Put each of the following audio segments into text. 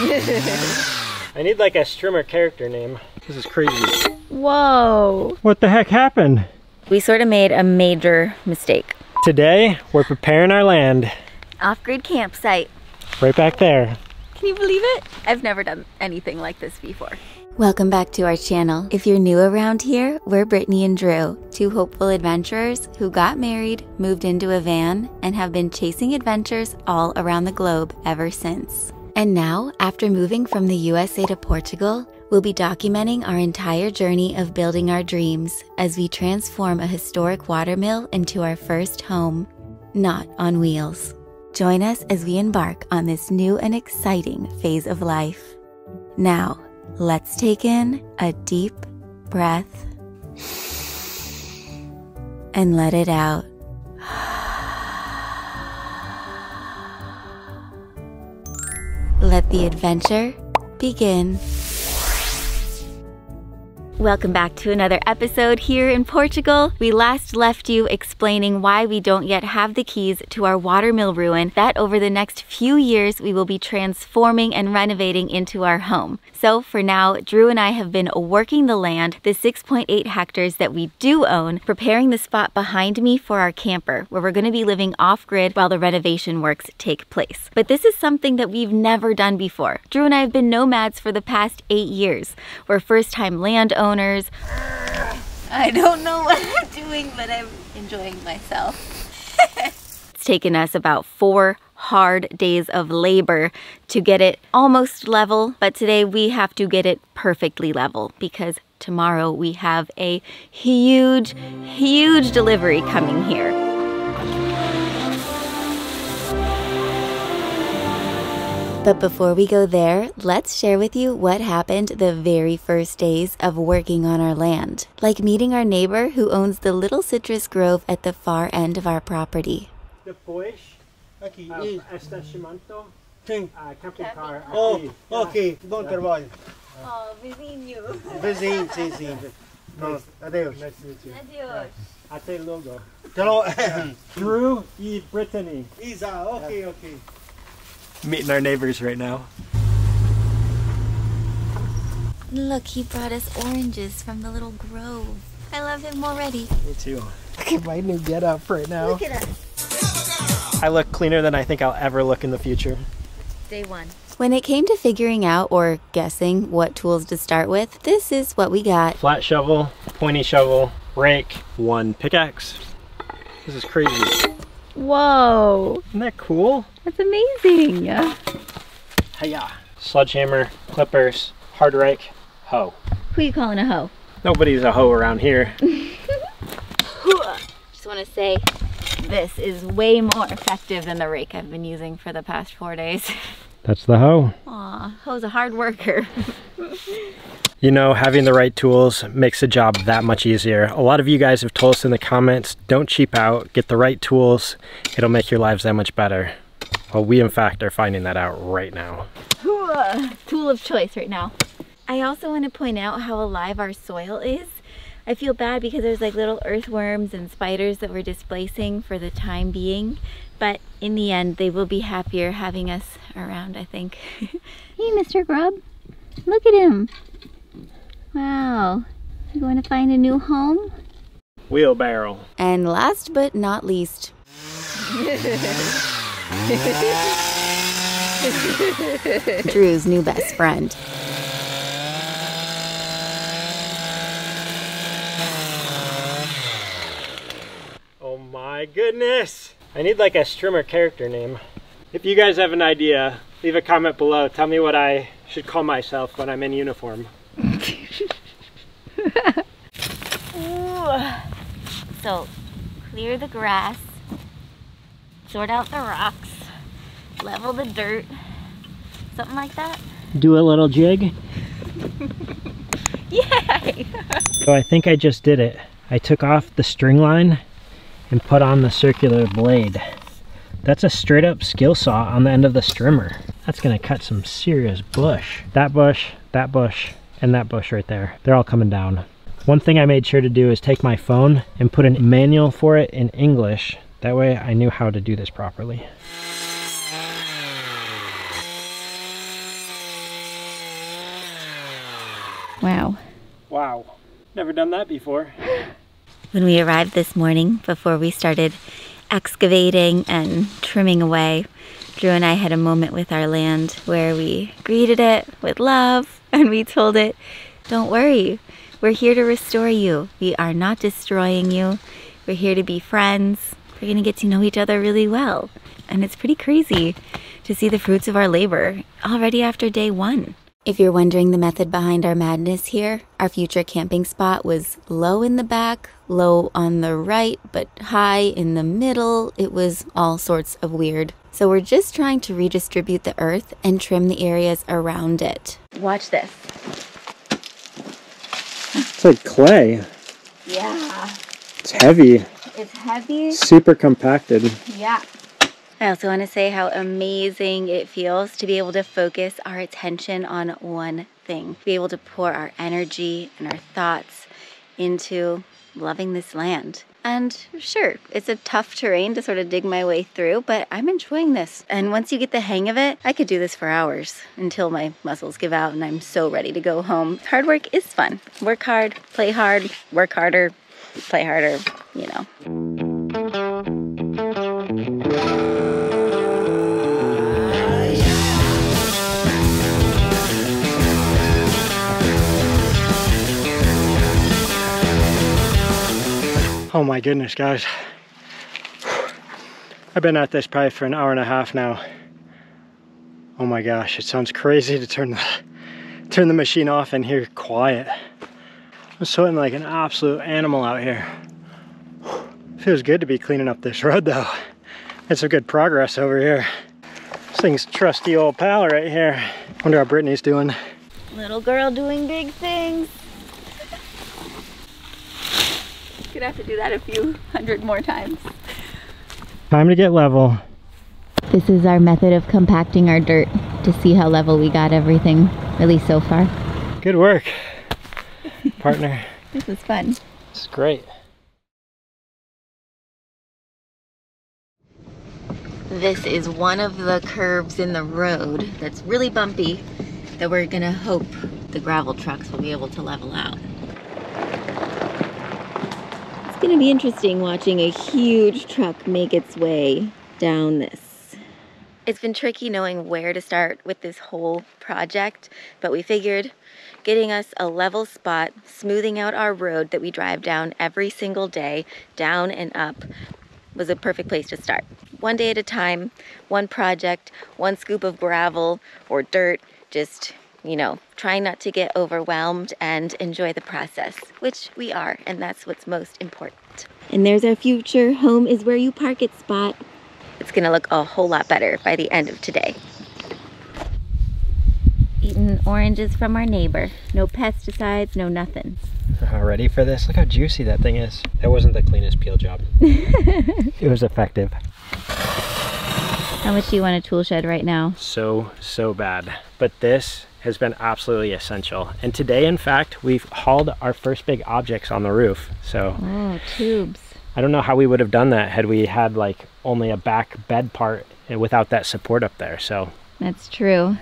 I need like a streamer character name. This is crazy. Whoa. What the heck happened? We sort of made a major mistake. Today, we're preparing our land. Off-grid campsite. Right back there. Can you believe it? I've never done anything like this before. Welcome back to our channel. If you're new around here, we're Brittany and Drew, two hopeful adventurers who got married, moved into a van, and have been chasing adventures all around the globe ever since. And now, after moving from the USA to Portugal, we'll be documenting our entire journey of building our dreams as we transform a historic watermill into our first home, not on wheels. Join us as we embark on this new and exciting phase of life. Now, let's take in a deep breath and let it out. Let the adventure begin. Welcome back to another episode here in Portugal. We last left you explaining why we don't yet have the keys to our watermill ruin that over the next few years we will be transforming and renovating into our home. So for now, Drew and I have been working the land, the 6.8 hectares that we do own, preparing the spot behind me for our camper, where we're gonna be living off-grid while the renovation works take place. But this is something that we've never done before. Drew and I have been nomads for the past eight years. We're first-time landowners owners. I don't know what I'm doing, but I'm enjoying myself. it's taken us about four hard days of labor to get it almost level, but today we have to get it perfectly level because tomorrow we have a huge, huge delivery coming here. But before we go there, let's share with you what happened the very first days of working on our land. Like meeting our neighbor who owns the little citrus grove at the far end of our property. Depois, Aqui, uh, isso. estacionamento, Sim. uh, camping car Oh, aqui. ok, bom trabalho. Oh, vizinho. Vizinho, sim, sim. Pronto, adeus. Nice to meet you. Adios. Até logo. Hello. Drew e Brittany. Isa, ok, ok. Meeting our neighbors right now. Look, he brought us oranges from the little grove. I love him already. Me too. Look at my new get up right now. Look at us. I look cleaner than I think I'll ever look in the future. Day one. When it came to figuring out or guessing what tools to start with, this is what we got. Flat shovel, pointy shovel, rake, one pickaxe. This is crazy. Whoa, Isn't that cool? that's amazing. Hiya. Sledgehammer, clippers, hard rake, hoe. Who are you calling a hoe? Nobody's a hoe around here. Just want to say this is way more effective than the rake I've been using for the past four days. That's the hoe. Aw, hoe's a hard worker. You know, having the right tools makes the job that much easier. A lot of you guys have told us in the comments, don't cheap out, get the right tools. It'll make your lives that much better. Well, we in fact are finding that out right now. Uh, tool of choice right now. I also want to point out how alive our soil is. I feel bad because there's like little earthworms and spiders that we're displacing for the time being. But in the end, they will be happier having us around, I think. hey, Mr. Grub. Look at him. Wow. You going to find a new home? Wheelbarrow. And last but not least, Drew's new best friend. Oh my goodness. I need like a streamer character name. If you guys have an idea, leave a comment below. Tell me what I should call myself when I'm in uniform. So, clear the grass, sort out the rocks, level the dirt, something like that. Do a little jig. Yay! So I think I just did it. I took off the string line and put on the circular blade. That's a straight up skill saw on the end of the strimmer. That's gonna cut some serious bush. That bush, that bush, and that bush right there. They're all coming down. One thing I made sure to do is take my phone and put a manual for it in English. That way I knew how to do this properly. Wow. Wow. Never done that before. When we arrived this morning, before we started excavating and trimming away, Drew and I had a moment with our land where we greeted it with love and we told it, Don't worry, we're here to restore you. We are not destroying you. We're here to be friends. We're going to get to know each other really well. And it's pretty crazy to see the fruits of our labor already after day one. If you're wondering the method behind our madness here, our future camping spot was low in the back, low on the right, but high in the middle. It was all sorts of weird. So we're just trying to redistribute the earth and trim the areas around it. Watch this. It's like clay. Yeah, It's heavy, it's heavy. super compacted. Yeah. I also want to say how amazing it feels to be able to focus our attention on one thing, be able to pour our energy and our thoughts into loving this land. And sure, it's a tough terrain to sort of dig my way through, but I'm enjoying this. And once you get the hang of it, I could do this for hours until my muscles give out and I'm so ready to go home. Hard work is fun. Work hard, play hard, work harder, play harder, you know. Oh my goodness, guys. I've been at this probably for an hour and a half now. Oh my gosh, it sounds crazy to turn the turn the machine off and hear quiet. I'm sweating like an absolute animal out here. Feels good to be cleaning up this road though. It's some good progress over here. This thing's trusty old pal right here. Wonder how Brittany's doing. Little girl doing big things. Gonna have to do that a few hundred more times. Time to get level. This is our method of compacting our dirt to see how level we got everything, at least so far. Good work, partner. This was fun. This is great. This is one of the curves in the road that's really bumpy that we're gonna hope the gravel trucks will be able to level out. It's gonna be interesting watching a huge truck make its way down this. It's been tricky knowing where to start with this whole project, but we figured getting us a level spot, smoothing out our road that we drive down every single day, down and up, was a perfect place to start. One day at a time, one project, one scoop of gravel or dirt, just, you know, trying not to get overwhelmed and enjoy the process, which we are, and that's what's most important. And there's our future home is where you park it spot. It's gonna look a whole lot better by the end of today. Eating oranges from our neighbor. No pesticides, no nothing. Uh, ready for this? Look how juicy that thing is. That wasn't the cleanest peel job. it was effective. How much do you want a tool shed right now? So, so bad. But this has been absolutely essential. And today, in fact, we've hauled our first big objects on the roof. So Oh, tubes. I don't know how we would have done that had we had like only a back bed part eh, without that support up there. So That's true.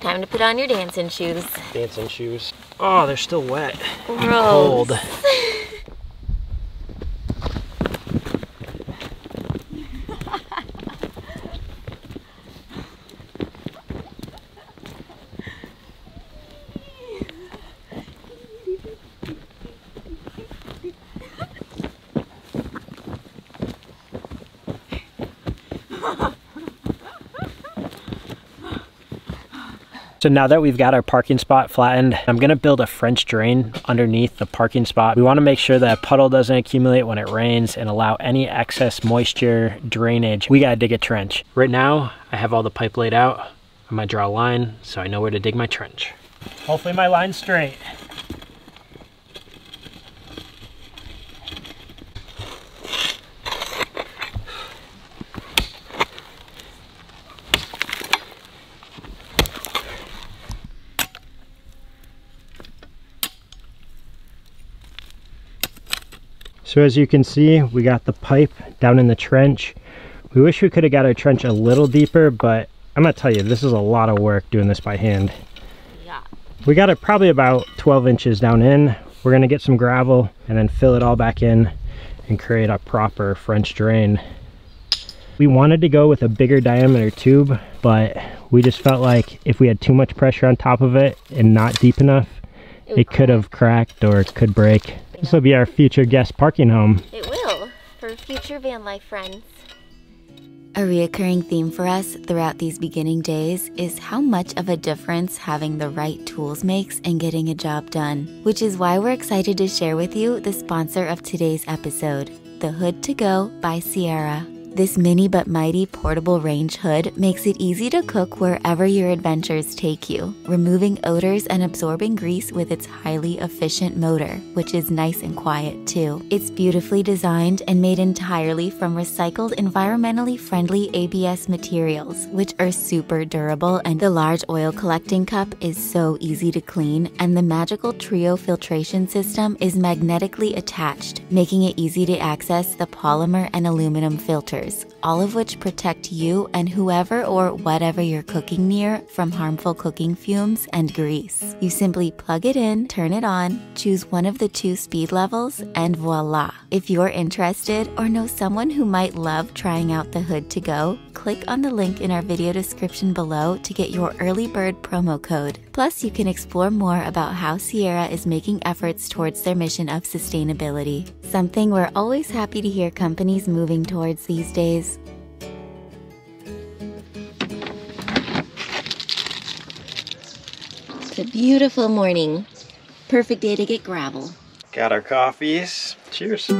Time to put on your dancing shoes. dancing shoes. Oh, they're still wet. Gross. Cold. So now that we've got our parking spot flattened, I'm gonna build a French drain underneath the parking spot. We wanna make sure that puddle doesn't accumulate when it rains and allow any excess moisture drainage. We gotta dig a trench. Right now, I have all the pipe laid out. I'm gonna draw a line so I know where to dig my trench. Hopefully my line's straight. So as you can see, we got the pipe down in the trench. We wish we could have got our trench a little deeper, but I'm gonna tell you, this is a lot of work doing this by hand. Yeah. We got it probably about 12 inches down in. We're gonna get some gravel and then fill it all back in and create a proper French drain. We wanted to go with a bigger diameter tube, but we just felt like if we had too much pressure on top of it and not deep enough, would it could have cracked or it could break. This will be our future guest parking home. It will, for future van life friends. A reoccurring theme for us throughout these beginning days is how much of a difference having the right tools makes in getting a job done, which is why we're excited to share with you the sponsor of today's episode, the Hood to Go by Ciarra. This mini but mighty portable range hood makes it easy to cook wherever your adventures take you, removing odors and absorbing grease with its highly efficient motor, which is nice and quiet too. It's beautifully designed and made entirely from recycled, environmentally friendly ABS materials, which are super durable, and the large oil collecting cup is so easy to clean, and the magical Trio filtration system is magnetically attached, making it easy to access the polymer and aluminum filters others all of which protect you and whoever or whatever you're cooking near from harmful cooking fumes and grease. You simply plug it in, turn it on, choose one of the two speed levels, and voila. If you're interested or know someone who might love trying out the hood to go, click on the link in our video description below to get your early bird promo code. Plus, you can explore more about how Ciarra is making efforts towards their mission of sustainability, something we're always happy to hear companies moving towards these days. It's a beautiful morning. Perfect day to get gravel. Got our coffees. Cheers.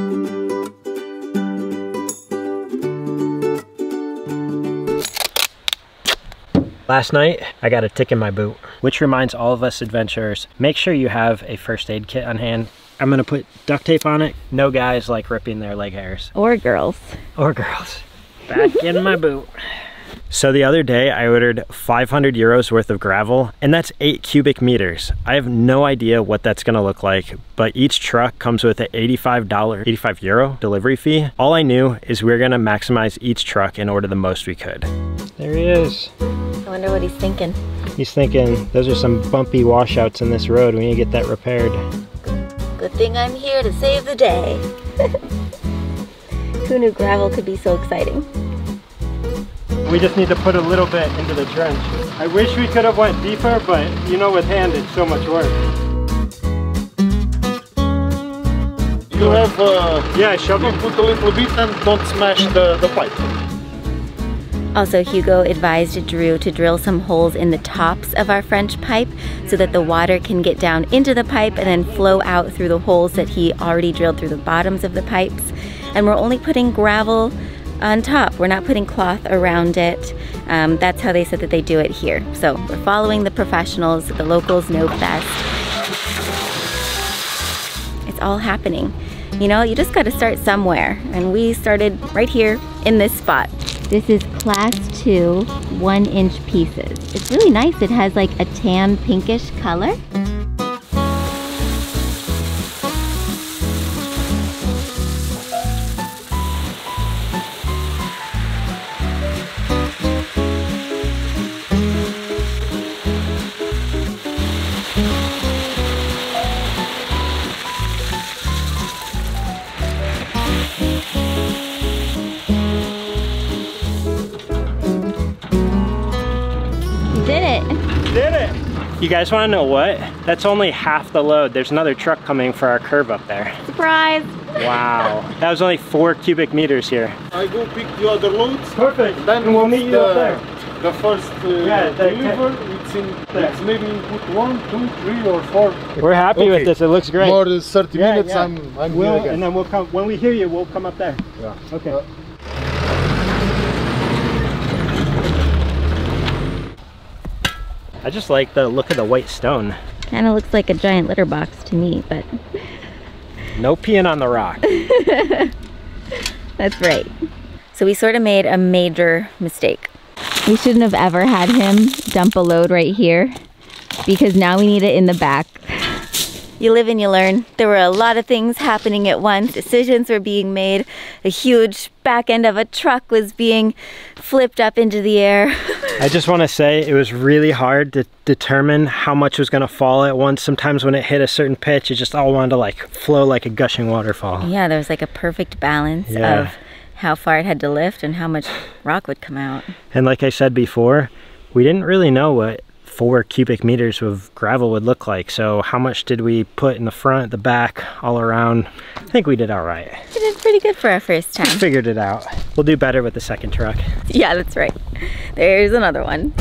Last night, I got a tick in my boot, which reminds all of us adventurers, make sure you have a first aid kit on hand. I'm gonna put duct tape on it. No guys like ripping their leg hairs. Or girls. Or girls. Back in my boot. So the other day I ordered 500 euros worth of gravel and that's eight cubic meters. I have no idea what that's gonna look like, but each truck comes with an $85, 85 euro delivery fee. All I knew is we are gonna maximize each truck and order the most we could. There he is. I wonder what he's thinking. He's thinking, those are some bumpy washouts in this road. We need to get that repaired. Good thing I'm here to save the day. Who knew gravel could be so exciting? We just need to put a little bit into the trench. I wish we could have went deeper, but you know with hand it's so much work. You have uh, Yeah, shovel. you put a little bit and don't smash the, the pipe. Also, Hugo advised Drew to drill some holes in the tops of our French pipe so that the water can get down into the pipe and then flow out through the holes that he already drilled through the bottoms of the pipes. And we're only putting gravel on top. We're not putting cloth around it. Um, that's how they said that they do it here. So we're following the professionals. The locals know best. It's all happening. You know, you just got to start somewhere. And we started right here in this spot. This is class two, one inch pieces. It's really nice. It has like a tan pinkish color. You guys wanna know what? That's only half the load. There's another truck coming for our curve up there. Surprise. Wow. That was only four cubic meters here. I go pick the other loads. Perfect. Then And we'll meet you the, up there. The first uh, Yeah, the- deliver, it's in, it's maybe put one, two, three or four. We're happy with this. It looks great. More than 30 Yeah, minutes, yeah. I'm, I'm We'll, here again. and then we'll come, when we hear you, we'll come up there. Yeah. Okay. Uh, I just like the look of the white stone. Kind of looks like a giant litter box to me, but No peeing on the rock. that's right. So we sort of made a major mistake. We shouldn't have ever had him dump a load right here because now we need it in the back. You live and you learn. There were a lot of things happening at once. Decisions were being made. A huge back end of a truck was being flipped up into the air. I just want to say it was really hard to determine how much was going to fall at once. Sometimes when it hit a certain pitch, it just all wanted to like flow like a gushing waterfall. yeah, there was like a perfect balance Yeah. of how far it had to lift and how much rock would come out. And like I said before, we didn't really know what four cubic meters of gravel would look like. So how much did we put in the front, the back, all around? I think we did all right. We did pretty good for our first time. Figured it out. We'll do better with the second truck. Yeah, that's right. There's another one.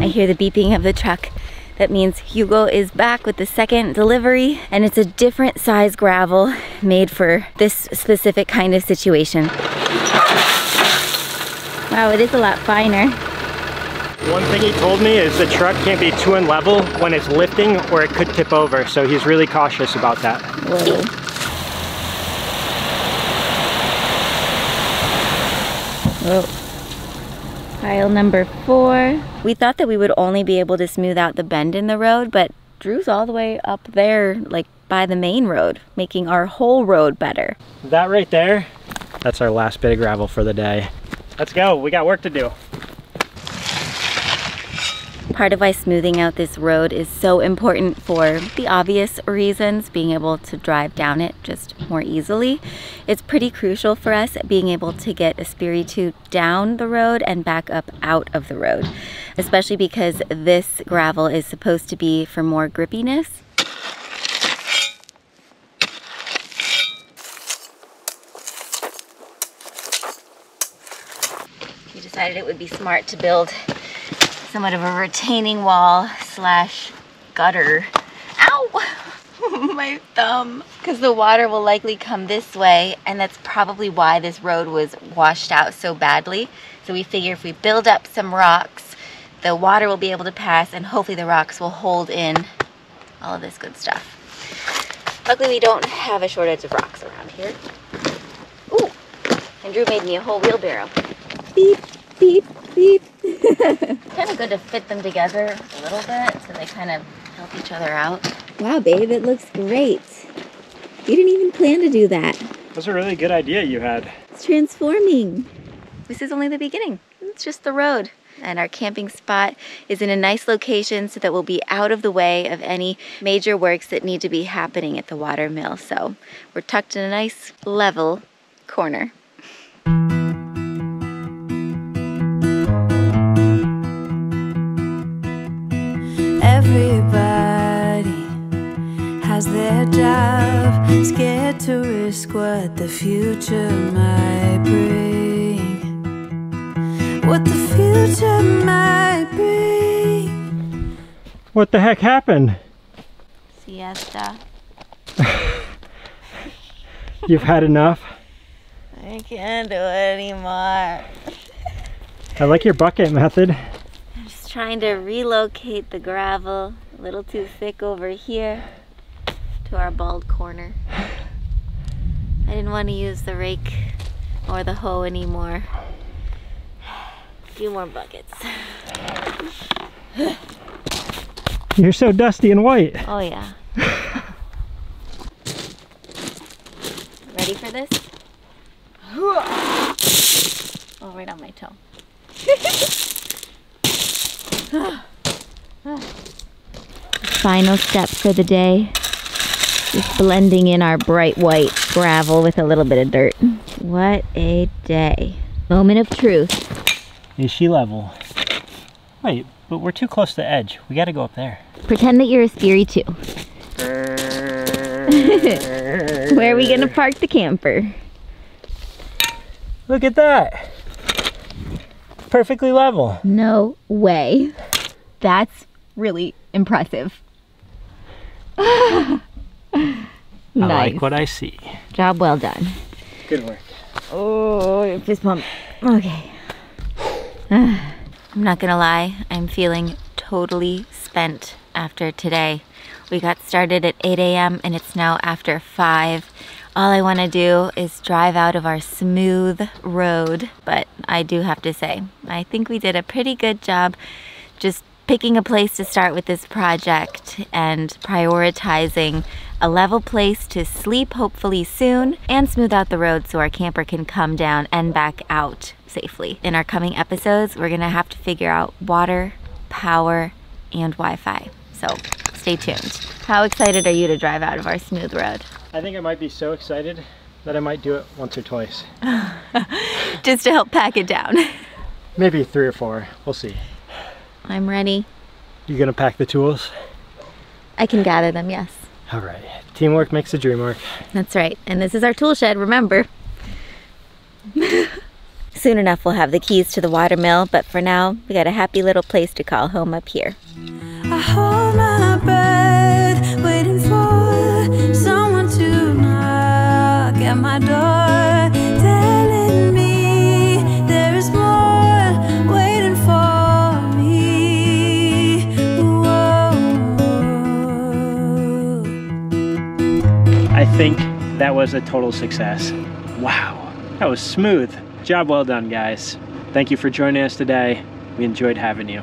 I hear the beeping of the truck. That means Hugo is back with the second delivery, and it's a different size gravel made for this specific kind of situation. Wow, it is a lot finer. One thing he told me is the truck can't be too unlevel when it's lifting or it could tip over. So he's really cautious about that. Whoa. Whoa. Pile number four. We thought that we would only be able to smooth out the bend in the road, but Drew's all the way up there, like by the main road, making our whole road better. That right there, that's our last bit of gravel for the day. Let's go, we got work to do. Part of why smoothing out this road is so important for the obvious reasons, being able to drive down it just more easily. It's pretty crucial for us being able to get Espiritu down the road and back up out of the road, especially because this gravel is supposed to be for more grippiness. We decided it would be smart to build somewhat of a retaining wall slash gutter. Ow! My thumb. Because the water will likely come this way, and that's probably why this road was washed out so badly. So we figure if we build up some rocks, the water will be able to pass, and hopefully the rocks will hold in all of this good stuff. Luckily, we don't have a shortage of rocks around here. Ooh! And Drew made me a whole wheelbarrow. Beep, beep, beep. kind of good to fit them together a little bit so they kind of help each other out. Wow, babe, it looks great. You didn't even plan to do that. That's a really good idea you had. It's transforming. This is only the beginning. It's just the road. And our camping spot is in a nice location so that we'll be out of the way of any major works that need to be happening at the water mill. So we're tucked in a nice level corner. Everybody has their job, scared to risk what the future might bring. What the future might bring. What the heck happened? Siesta. You've had enough? I can't do it anymore. I like your bucket method. Just trying to relocate the gravel a little too thick over here to our bald corner. I didn't want to use the rake or the hoe anymore. A few more buckets. You're so dusty and white. Oh yeah. Ready for this? Oh, right on my toe. Final step for the day. Just blending in our bright white gravel with a little bit of dirt. What a day. Moment of truth. Is she level? Wait, but we're too close to the edge. We gotta go up there. Pretend that you're a Espiritu. Where are we gonna park the camper? Look at that. Perfectly level. No way. That's really impressive. I like what I see. Job well done. Good work. Oh, fist pump. Okay. I'm not gonna lie, I'm feeling totally spent after today. We got started at 8 a.m. and it's now after 5. All I want to do is drive out of our smooth road, but I do have to say, I think we did a pretty good job just picking a place to start with this project and prioritizing a level place to sleep hopefully soon and smooth out the road so our camper can come down and back out safely. In our coming episodes, we're gonna have to figure out water, power, and Wi-Fi. So stay tuned. How excited are you to drive out of our smooth road? I think I might be so excited that I might do it once or twice. Just to help pack it down. Maybe three or four. We'll see. I'm ready. You gonna pack the tools? I can gather them, yes. All right. Teamwork makes the dream work. That's right. And this is our tool shed, remember. Soon enough, we'll have the keys to the water mill, but for now, we got a happy little place to call home up here. At my door, telling me there is more waiting for me. Whoa. I think that was a total success. Wow, that was smooth. Job well done, guys. Thank you for joining us today. We enjoyed having you.